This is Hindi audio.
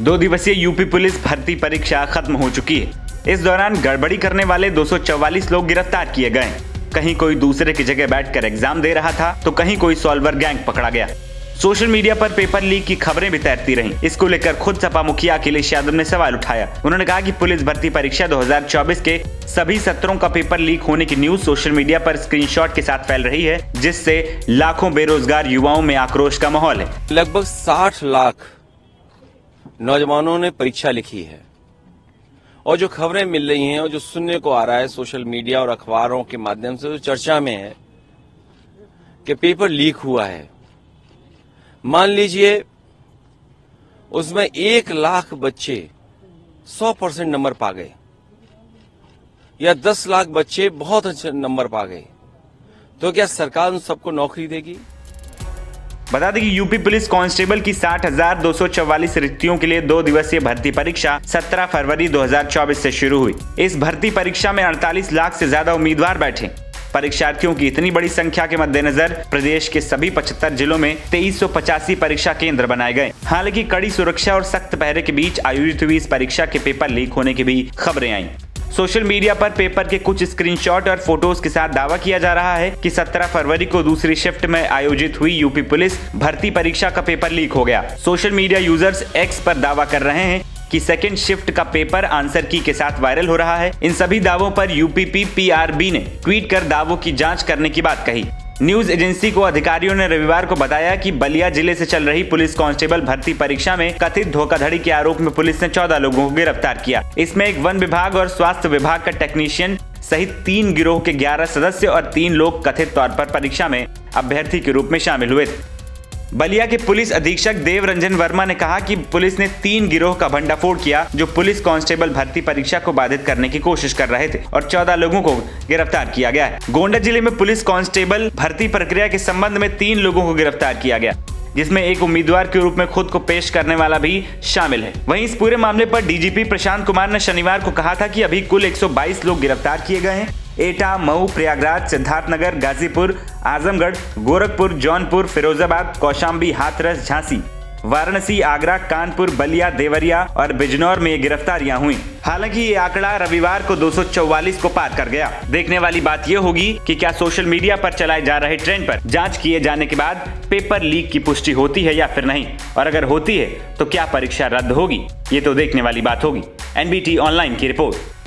दो दिवसीय यूपी पुलिस भर्ती परीक्षा खत्म हो चुकी है। इस दौरान गड़बड़ी करने वाले 244 लोग गिरफ़्तार किए गए। कहीं कोई दूसरे की जगह बैठकर एग्ज़ाम दे रहा था तो कहीं कोई सॉल्वर गैंग पकड़ा गया। सोशल मीडिया पर पेपर लीक की खबरें भी तैरती रहीं। इसको लेकर खुद सपा मुखिया अखिलेश यादव ने सवाल उठाया। उन्होंने कहा कि पुलिस भर्ती परीक्षा 2024 के सभी सत्रों का पेपर लीक होने की न्यूज़ सोशल मीडिया पर स्क्रीनशॉट के साथ फैल रही है, जिससे लाखों बेरोजगार युवाओं में आक्रोश का माहौल है। लगभग साठ लाख नौजवानों ने परीक्षा लिखी है। और जो खबरें मिल रही हैं और जो सुनने को आ रहा है सोशल मीडिया और अखबारों के माध्यम से, जो चर्चा में है कि पेपर लीक हुआ है। मान लीजिए, उसमें एक लाख बच्चे सौ परसेंट नंबर पा गए, या दस लाख बच्चे बहुत अच्छे नंबर पा गए। तो क्या सरकार उन सबको नौकरी देगी? बता दें कि यूपी पुलिस कांस्टेबल की साठ रिक्तियों के लिए दो दिवसीय भर्ती परीक्षा 17 फरवरी 2024 से शुरू हुई। इस भर्ती परीक्षा में 48 लाख से ज़्यादा उम्मीदवार बैठे। परीक्षार्थियों की इतनी बड़ी संख्या के मद्देनजर प्रदेश के सभी 75 जिलों में तेईस परीक्षा केंद्र बनाए गए। हालाँकि कड़ी सुरक्षा और सख्त पहरे के बीच आयोजित हुई इस परीक्षा के पेपर लीक होने की भी खबरें आई। सोशल मीडिया पर पेपर के कुछ स्क्रीनशॉट और फ़ोटोज़ के साथ दावा किया जा रहा है कि 17 फरवरी को दूसरी शिफ्ट में आयोजित हुई यूपी पुलिस भर्ती परीक्षा का पेपर लीक हो गया। सोशल मीडिया यूज़र्स एक्स पर दावा कर रहे हैं कि सेकेंड शिफ्ट का पेपर आंसर की के साथ वायरल हो रहा है। इन सभी दावों पर यूपीपी पीआरबी ने ट्वीट कर दावों की जाँच करने की बात कही। न्यूज़ एजेंसी को अधिकारियों ने रविवार को बताया कि बलिया ज़िले से चल रही पुलिस कांस्टेबल भर्ती परीक्षा में कथित धोखाधड़ी के आरोप में पुलिस ने चौदह लोगों को गिरफ़्तार किया। इसमें एक वन विभाग और स्वास्थ्य विभाग का टेक्नीशियन सहित तीन गिरोह के 11 सदस्य और तीन लोग कथित तौर पर परीक्षा में अभ्यर्थी के रूप में शामिल हुए। बलिया के पुलिस अधीक्षक देव रंजन वर्मा ने कहा कि पुलिस ने तीन गिरोह का भंडाफोड़ किया, जो पुलिस कांस्टेबल भर्ती परीक्षा को बाधित करने की कोशिश कर रहे थे और चौदह लोगों को गिरफ़्तार किया गया गोंडा ज़िले में पुलिस कांस्टेबल भर्ती प्रक्रिया के संबंध में तीन लोगों को गिरफ़्तार किया गया, जिसमें एक उम्मीदवार के रूप में खुद को पेश करने वाला भी शामिल है। वहीं इस पूरे मामले पर डीजीपी प्रशांत कुमार ने शनिवार को कहा था कि अभी कुल 122 लोग गिरफ़्तार किए गए हैं। एटा, मऊ, प्रयागराज, सिद्धार्थनगर, गाजीपुर, आजमगढ़, गोरखपुर, जौनपुर, फिरोजाबाद, कौशाम्बी, हाथरस, झांसी, वाराणसी, आगरा, कानपुर, बलिया, देवरिया और बिजनौर में गिरफ्तारियाँ हुई। हालाँकि ये आंकड़ा रविवार को 244 को पार कर गया। देखने वाली बात ये होगी कि क्या सोशल मीडिया पर चलाए जा रहे ट्रेंड पर जाँच किए जाने के बाद पेपर लीक की पुष्टि होती है या फिर नहीं? और अगर होती है तो क्या परीक्षा रद्द होगी? ये तो देखने वाली बात होगी। एनबीटी ऑनलाइन की रिपोर्ट।